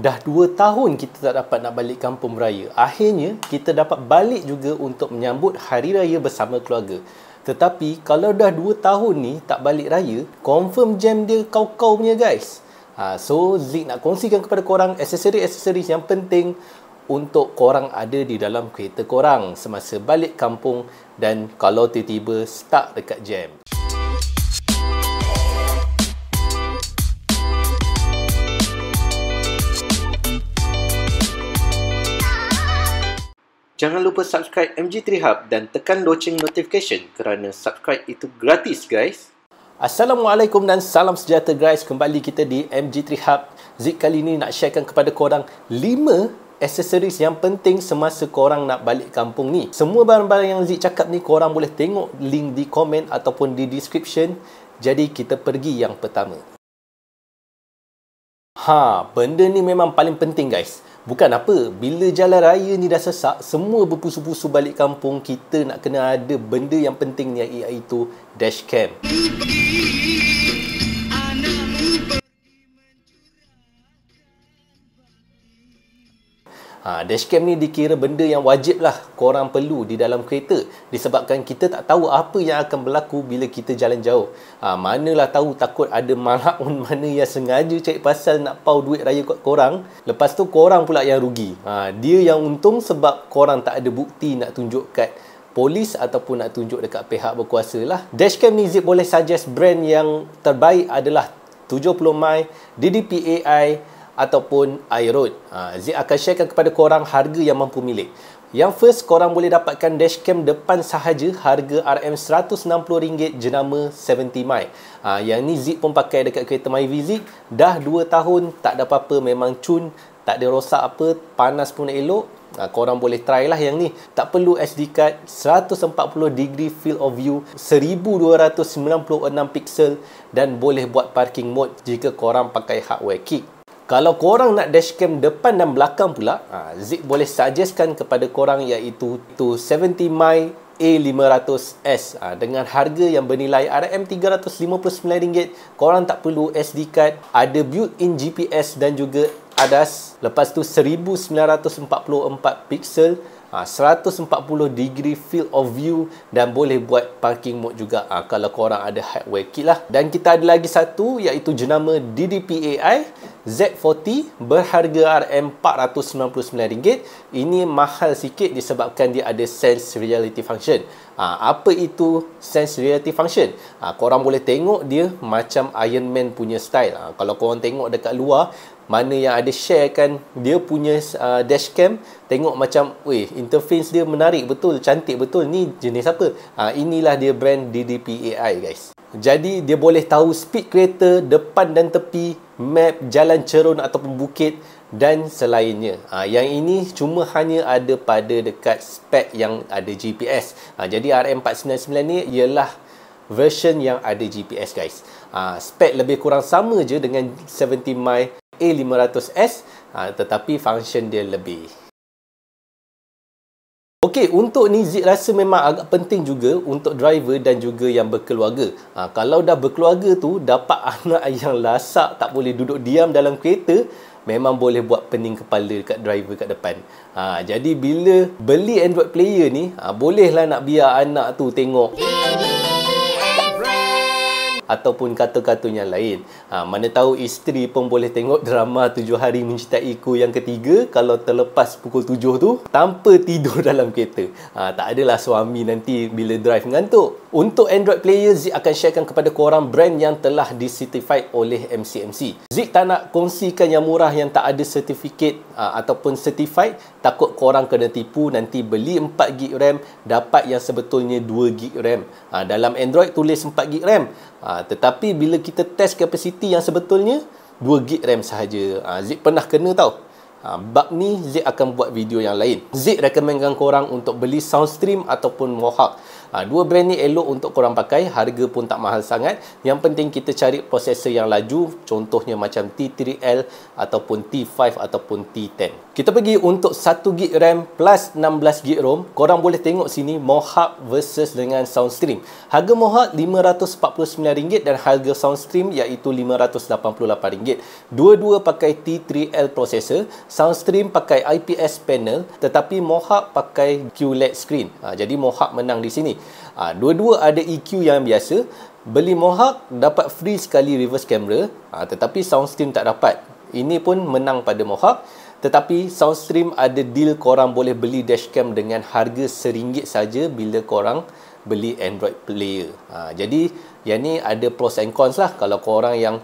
Dah 2 tahun kita tak dapat nak balik kampung raya. Akhirnya kita dapat balik juga untuk menyambut hari raya bersama keluarga. Tetapi kalau dah 2 tahun ni tak balik raya, confirm jam dia kau-kau punya guys. Ha, so Zik nak kongsikan kepada korang aksesori-aksesori yang penting untuk korang ada di dalam kereta korang semasa balik kampung dan kalau tiba-tiba stuck dekat jam. Jangan lupa subscribe MG3 Hub dan tekan loceng notification kerana subscribe itu gratis guys. Assalamualaikum dan salam sejahtera guys. Kembali kita di MG3 Hub. Zik kali ini nak sharekan kepada korang 5 aksesoris yang penting semasa korang nak balik kampung ni. Semua barang-barang yang Zik cakap ni korang boleh tengok link di komen ataupun di description. Jadi kita pergi yang pertama. Ha, benda ni memang paling penting guys. Bukan apa, bila jalan raya ni dah sesak, semua berpusu-pusu balik kampung, kita nak kena ada benda yang penting ni iaitu dashcam. Ha, dashcam ni dikira benda yang wajib lah korang perlu di dalam kereta disebabkan kita tak tahu apa yang akan berlaku bila kita jalan jauh. Ha, manalah tahu takut ada malakun mana yang sengaja cari pasal nak pau duit raya kat korang. Lepas tu korang pula yang rugi. Ha, dia yang untung sebab korang tak ada bukti nak tunjuk kat polis ataupun nak tunjuk dekat pihak berkuasa lah. Dashcam ni Zip boleh suggest brand yang terbaik adalah 70 my DDP AI ataupun iRoad. Ha, Zik akan sharekan kepada korang harga yang mampu milik. Yang first, korang boleh dapatkan dashcam depan sahaja harga RM160 jenama 70 mi. Ha, yang ni Zik pun pakai dekat kereta MyV Zik. Dah 2 tahun, tak ada apa-apa, memang cun. Tak ada rosak apa, panas pun elok. Ha, korang boleh try lah yang ni. Tak perlu SD card, 140 degree field of view, 1296 pixel dan boleh buat parking mode jika korang pakai hardware kick. Kalau korang nak dashcam depan dan belakang pula, ha, Zik boleh suggestkan kepada korang iaitu tu 70 my A500S ha, dengan harga yang bernilai RM359 korang tak perlu SD card. Ada built-in GPS dan juga ADAS lepas tu 1944 pixel ha, 140 degree field of view dan boleh buat parking mode juga. Ha, kalau korang ada hardware kit lah. Dan kita ada lagi satu iaitu jenama DDP AI Z40 berharga RM499 ini mahal sikit disebabkan dia ada sense reality function. Ha, apa itu sense reality function? Ha, korang boleh tengok dia macam Iron Man punya style. Ha, kalau korang tengok dekat luar mana yang ada share kan dia punya uh, dashcam tengok macam weh interface dia menarik betul cantik betul ni jenis apa uh, inilah dia brand DDP AI guys jadi dia boleh tahu speed kereta depan dan tepi map jalan cerun ataupun bukit dan selainnya. Ha, yang ini cuma hanya ada pada dekat spek yang ada GPS. Ha, jadi RM499 ni ialah version yang ada GPS guys. Ha, spek lebih kurang sama je dengan 70 my A500S ha, tetapi function dia lebih. Okey, untuk ni Zik rasa memang agak penting juga untuk driver dan juga yang berkeluarga. Ha, kalau dah berkeluarga tu dapat anak yang lasak tak boleh duduk diam dalam kereta, memang boleh buat pening kepala dekat driver kat depan. Ha, jadi bila beli Android player ni, ha, bolehlah nak biar anak tu tengok ataupun kata-katanya lain. Ha, mana tahu isteri pun boleh tengok drama tujuh hari mencintaiku yang ketiga kalau terlepas pukul tujuh tu tanpa tidur dalam kereta. Ha, tak adalah suami nanti bila drive ngantuk. Untuk Android player, Zik akan sharekan kepada korang brand yang telah disertified oleh MCMC. Zik tak nak kongsikan yang murah yang tak ada sertifikat ha, ataupun certified. Takut korang kena tipu nanti beli 4GB RAM dapat yang sebetulnya 2GB RAM. Ha, dalam Android tulis 4GB RAM. Ha, tetapi bila kita test capacity yang sebetulnya 2GB RAM sahaja. Ha, Zik pernah kena tau. Ha, bug ni Zik akan buat video yang lain. Zik rekomenkan korang untuk beli Soundstream ataupun Mohawk. Ha, dua brand ni elok untuk korang pakai, harga pun tak mahal sangat. Yang penting kita cari prosesor yang laju, contohnya macam T3L ataupun T5 ataupun T10. Kita pergi untuk 1GB RAM plus 16GB ROM. Korang boleh tengok sini Mohawk versus dengan Soundstream. Harga Mohawk RM549 dan harga Soundstream iaitu RM588. Dua-dua pakai T3L processor, Soundstream pakai IPS panel tetapi Mohawk pakai QLED screen. Ha, jadi Mohawk menang di sini. Ha, dua-dua ada EQ yang biasa. Beli Mohawk dapat free sekali reverse camera ha, tetapi Soundstream tak dapat. Ini pun menang pada Mohawk. Tetapi Soundstream ada deal korang boleh beli dashcam dengan harga RM1 saja bila korang beli Android player. Ha, jadi yang ni ada pros and cons lah. Kalau korang yang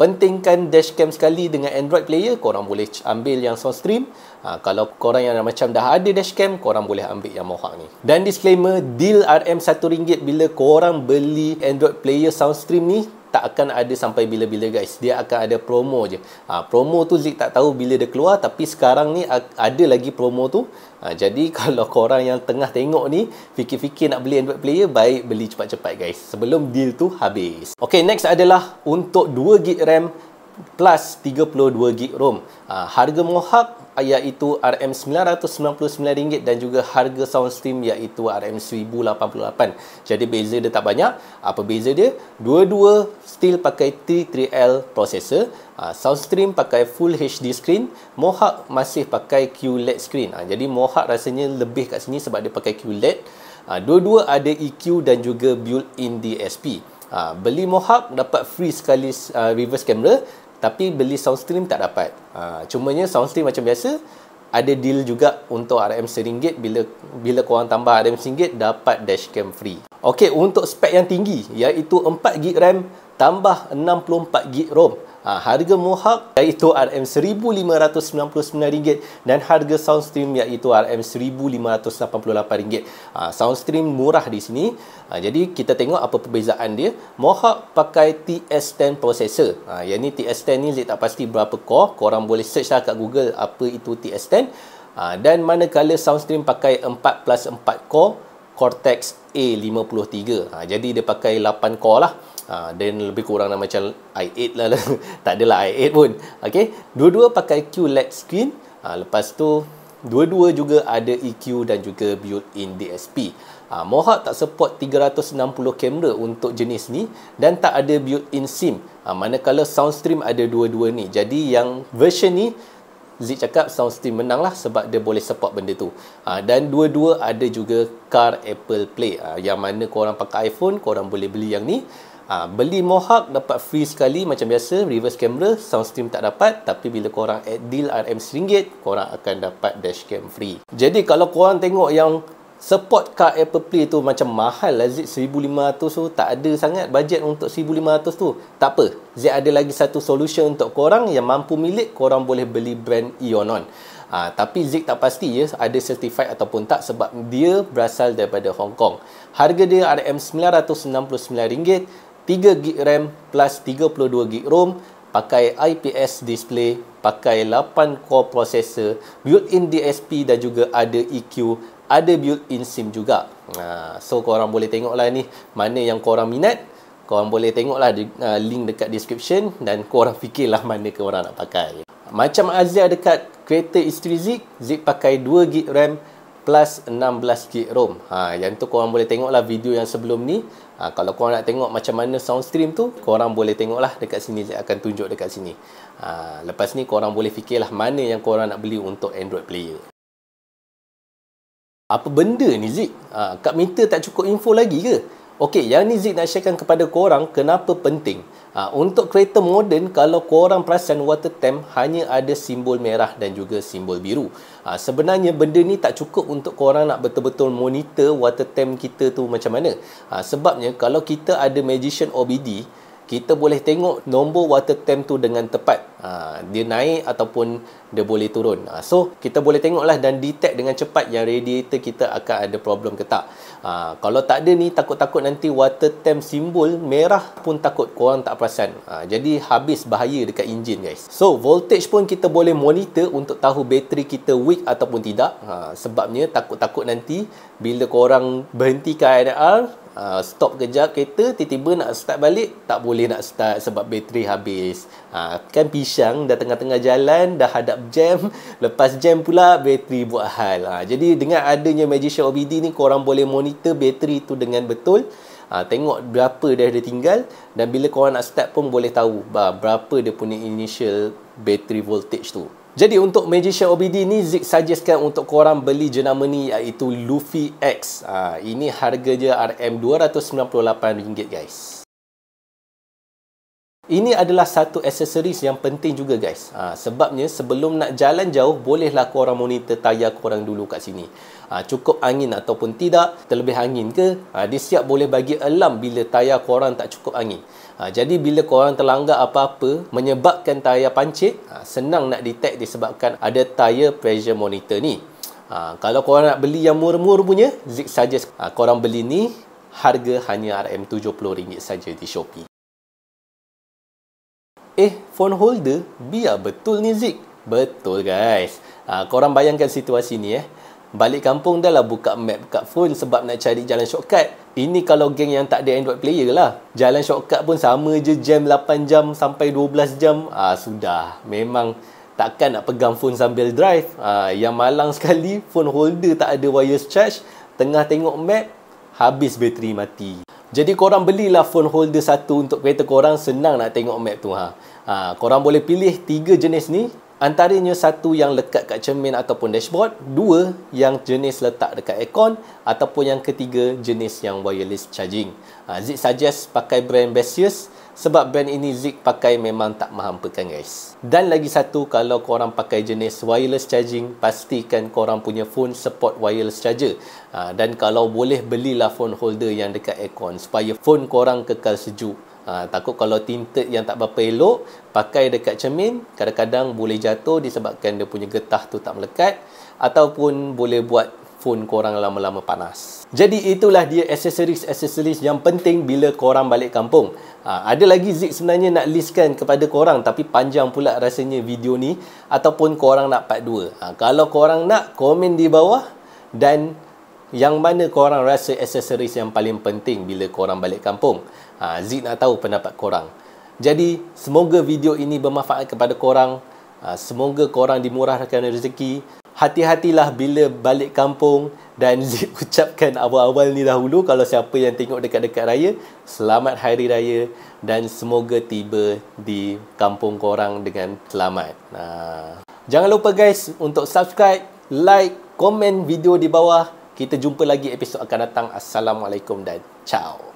pentingkan dashcam sekali dengan Android player, korang boleh ambil yang Soundstream. Ha, kalau korang yang macam dah ada dashcam, korang boleh ambil yang Mohawk ni. Dan disclaimer, deal RM RM1 bila korang beli Android player Soundstream ni tak akan ada sampai bila-bila guys. Dia akan ada promo je. Ha, promo tu Zik tak tahu bila dia keluar tapi sekarang ni ada lagi promo tu. Ha, jadi kalau korang yang tengah tengok ni fikir-fikir nak beli Android player baik beli cepat-cepat guys sebelum deal tu habis. Okay next adalah untuk 2GB RAM plus 32GB ROM. Ha, harga Mohawk iaitu RM999 dan juga harga Soundstream iaitu RM1088. Jadi beza dia tak banyak. Apa beza dia? Dua-dua still pakai T3L processor. Uh, Soundstream pakai Full HD screen. Mohawk masih pakai QLED screen. Uh, jadi Mohawk rasanya lebih kat sini sebab dia pakai QLED. Uh, dua-dua ada EQ dan juga built-in DSP. Uh, beli Mohawk dapat free sekali uh, reverse camera tapi beli Soundstream tak dapat. Ha, cumanya Soundstream macam biasa ada deal juga untuk RM RM1 bila bila korang tambah RM RM1 dapat dashcam free. Okey, untuk spek yang tinggi iaitu 4GB RAM tambah 64GB ROM. Ha, harga Mohawk iaitu RM1599 dan harga Soundstream iaitu RM1588. Ha, Soundstream murah di sini. Ha, jadi kita tengok apa perbezaan dia. Mohawk pakai TS10 processor. Ha, yang ni TS10 ni saya tak pasti berapa core. Korang boleh search lah kat Google apa itu TS10. Ha, dan manakala Soundstream pakai 4 plus 4 core Cortex A53. Ha, jadi dia pakai 8 core lah. Ha, dan lebih kurang lah macam i8 lah, tak adalah i8 pun. Okay. dua-dua pakai QLED screen. Ha, lepas tu dua-dua juga ada EQ dan juga built-in DSP ha, Mohawk tak support 360 kamera untuk jenis ni dan tak ada built-in SIM. Ha, manakala Soundstream ada dua-dua ni. Jadi yang version ni Zik cakap Soundstream menang lah sebab dia boleh support benda tu. Ha, dan dua-dua ada juga car Apple Play. Ha, yang mana korang pakai iPhone korang boleh beli yang ni Ha, beli Mohawk dapat free sekali macam biasa reverse camera Soundstream tak dapat. Tapi bila korang add deal RM RM1 korang akan dapat dashcam free. Jadi kalau korang tengok yang support car Apple Play tu macam mahal lah Z 1500 tu tak ada sangat budget untuk 1500 tu. Tak apa Z ada lagi satu solution untuk korang yang mampu milik korang boleh beli brand Ionon Ha, tapi Zik tak pasti ya ada certified ataupun tak sebab dia berasal daripada Hong Kong. Harga dia RM999 3GB RAM plus 32GB ROM pakai IPS display pakai 8 core processor built-in DSP dan juga ada EQ ada built-in SIM juga. Ha, so korang boleh tengok lah ni mana yang korang minat korang boleh tengok lah uh, link dekat description dan korang fikirlah mana korang nak pakai. Macam Azia dekat kereta isteri Zik Zik pakai 2GB RAM plus 16GB ROM ha, yang tu korang boleh tengok lah video yang sebelum ni Ha, kalau korang nak tengok macam mana Soundstream tu, korang boleh tengoklah dekat sini. Saya akan tunjuk dekat sini. Ha, lepas ni korang boleh fikirlah mana yang korang nak beli untuk Android player. Apa benda ni Zik? Ha, Kak Minta tak cukup info lagi ke? Okey, yang ni Zik nak sharekan kepada korang kenapa penting. Ha, untuk kereta moden, kalau korang perasan water temp hanya ada simbol merah dan juga simbol biru. Ha, sebenarnya benda ni tak cukup untuk korang nak betul-betul monitor water temp kita tu macam mana. Ha, sebabnya kalau kita ada Magician OBD, kita boleh tengok nombor water temp tu dengan tepat. Ha, dia naik ataupun dia boleh turun. Ha, so, kita boleh tengoklah dan detect dengan cepat yang radiator kita akan ada problem ke tak. Ha, kalau tak ada ni, takut-takut nanti water temp simbol merah pun takut korang tak perasan. Ha, jadi, habis bahaya dekat enjin guys. So, voltage pun kita boleh monitor untuk tahu bateri kita weak ataupun tidak. Ha, sebabnya, takut-takut nanti bila korang berhentikan IDR, uh, stop kejap kereta tiba-tiba nak start balik tak boleh nak start sebab bateri habis uh, kan pisang dah tengah-tengah jalan dah hadap jam lepas jam pula bateri buat hal uh, jadi dengan adanya Magician OBD ni korang boleh monitor bateri tu dengan betul uh, tengok berapa dah dia tinggal dan bila korang nak start pun boleh tahu uh, berapa dia punya initial battery voltage tu jadi untuk Magician OBD ni Zik suggestkan untuk korang beli jenama ni iaitu Luffy X. Ha, ini harga je RM298 guys. Ini adalah satu aksesoris yang penting juga guys. Ha, sebabnya sebelum nak jalan jauh, bolehlah korang monitor tayar korang dulu kat sini. Ha, cukup angin ataupun tidak, terlebih angin ke, ha, dia siap boleh bagi alarm bila tayar korang tak cukup angin. Ha, jadi bila korang terlanggar apa-apa menyebabkan tayar pancit, ha, senang nak detect disebabkan ada tayar pressure monitor ni. Ha, kalau korang nak beli yang murah-murah punya, Zik suggest ha, korang beli ni harga hanya RM70 saja di Shopee. Eh, phone holder? Biar betul ni Zik. Betul guys. Ha, korang bayangkan situasi ni eh. Balik kampung dah lah buka map kat phone sebab nak cari jalan shortcut. Ini kalau geng yang tak ada Android player lah. Jalan shortcut pun sama je jam 8 jam sampai 12 jam. Ah ha, sudah. Memang takkan nak pegang phone sambil drive. Ha, yang malang sekali phone holder tak ada wireless charge. Tengah tengok map, habis bateri mati. Jadi korang belilah phone holder satu untuk kereta korang senang nak tengok map tu ha. ha korang boleh pilih tiga jenis ni antaranya satu yang lekat kat cermin ataupun dashboard, dua yang jenis letak dekat aircon ataupun yang ketiga jenis yang wireless charging. Ha, Zik suggest pakai brand Besius sebab brand ini Zik pakai memang tak menghampakan guys. Dan lagi satu kalau korang pakai jenis wireless charging pastikan korang punya phone support wireless charger. Ha, dan kalau boleh belilah phone holder yang dekat aircon supaya phone korang kekal sejuk. Ha, takut kalau tinted yang tak berapa elok pakai dekat cermin kadang-kadang boleh jatuh disebabkan dia punya getah tu tak melekat ataupun boleh buat phone korang lama-lama panas. Jadi itulah dia aksesoris-aksesoris yang penting bila korang balik kampung. Ha, ada lagi Zik sebenarnya nak listkan kepada korang tapi panjang pula rasanya video ni ataupun korang nak part 2. Ha, kalau korang nak komen di bawah dan yang mana korang rasa aksesoris yang paling penting bila korang balik kampung. Ha, Zik nak tahu pendapat korang. Jadi semoga video ini bermanfaat kepada korang. Ha, semoga korang dimurahkan rezeki hati-hatilah bila balik kampung dan ucapkan awal-awal ni dahulu. Kalau siapa yang tengok dekat-dekat raya selamat hari raya dan semoga tiba di kampung korang dengan selamat. Nah. jangan lupa guys untuk subscribe like komen video di bawah. Kita jumpa lagi episod akan datang. Assalamualaikum dan ciao